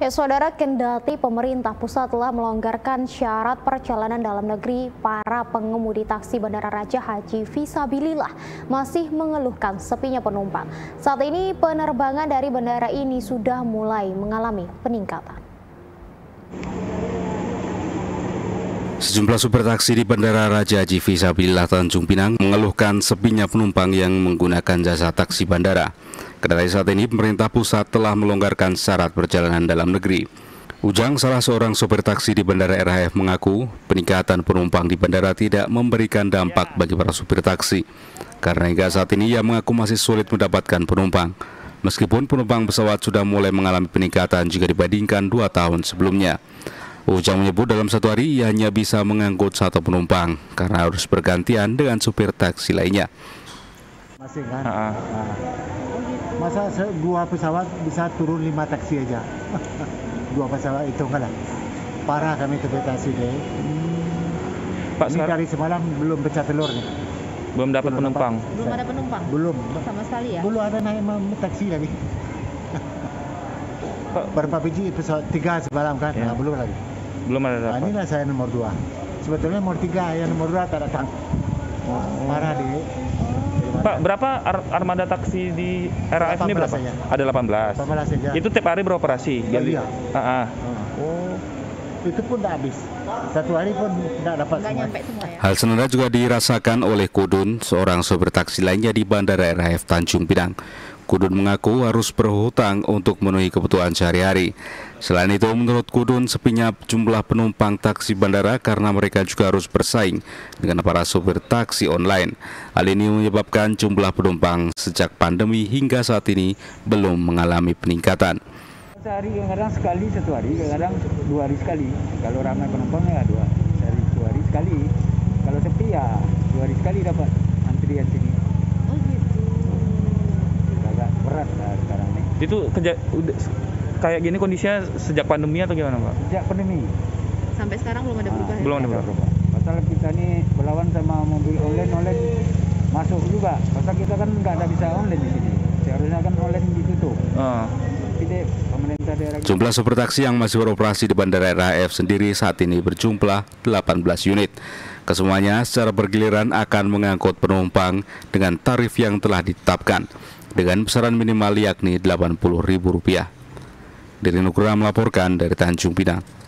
Ya, saudara, kendati pemerintah pusat telah melonggarkan syarat perjalanan dalam negeri, para pengemudi taksi Bandara Raja Haji Visabilillah masih mengeluhkan sepinya penumpang. Saat ini penerbangan dari bandara ini sudah mulai mengalami peningkatan. Sejumlah supir taksi di Bandara Raja Haji Visabilillah Tanjung Pinang mengeluhkan sepinya penumpang yang menggunakan jasa taksi bandara. Kendati saat ini pemerintah pusat telah melonggarkan syarat perjalanan dalam negeri. Ujang, salah seorang sopir taksi di Bandara RHF mengaku peningkatan penumpang di bandara tidak memberikan dampak bagi para supir taksi. Karena hingga saat ini ia mengaku masih sulit mendapatkan penumpang. Meskipun penumpang pesawat sudah mulai mengalami peningkatan jika dibandingkan dua tahun sebelumnya. Ujang menyebut dalam satu hari ia hanya bisa mengangkut satu penumpang karena harus bergantian dengan supir taksi lainnya. Masih kan? Nah, masa dua pesawat bisa turun lima taksi aja? dua pesawat itu enggak Parah kami taksi deh. Hmm. Pak, Ini dari semalam belum pecah telur nih. Belum dapat penumpang. Belum ada penumpang. Belum. Sama sekali ya. Belum ada naik taksi lagi. Pak, Berapa biji pesawat tiga semalam kan? Ya. Nah, belum lagi. Belum ada dapat. Nah, inilah saya nomor dua. Sebetulnya nomor tiga, yang nomor dua tak datang. Oh. Parah deh. Pak, berapa ar armada taksi di RAF ini berapa? Aja. Ada 18. 18 aja. Itu tiap hari beroperasi? Oh, iya. Uh -uh. Oh, itu pun tidak habis. Satu hari pun tidak dapat semua ya? Hal senada juga dirasakan oleh Kudun, seorang sopir taksi lainnya di Bandara RAF Tanjung Pinang. Kudun mengaku harus berhutang untuk memenuhi kebutuhan sehari-hari. Selain itu, menurut Kudun, sepinya jumlah penumpang taksi bandara karena mereka juga harus bersaing dengan para sopir taksi online. Hal ini menyebabkan jumlah penumpang sejak pandemi hingga saat ini belum mengalami peningkatan. Sehari kadang sekali satu hari, kadang dua hari sekali. Kalau ramai penumpang ya dua, sehari dua hari sekali. Kalau sepi ya dua hari sekali dapat antrian sini. Itu keja udah kayak gini kondisinya sejak pandemi atau gimana, Pak? Sejak pandemi. Sampai sekarang belum ada perubahan. Ah, belum ada perubahan. Pasal kita nih berlawan sama mobil online online masuk juga. Pasal kita kan nggak ada bisa online di sini. Seharusnya kan online ditutup. Uh. Jumlah super taksi yang masih beroperasi di Bandara RAF sendiri saat ini berjumlah 18 unit. Kesemuanya secara bergiliran akan mengangkut penumpang dengan tarif yang telah ditetapkan dengan besaran minimal yakni Rp80.000. Dari Nugra melaporkan dari Tanjung Pinang.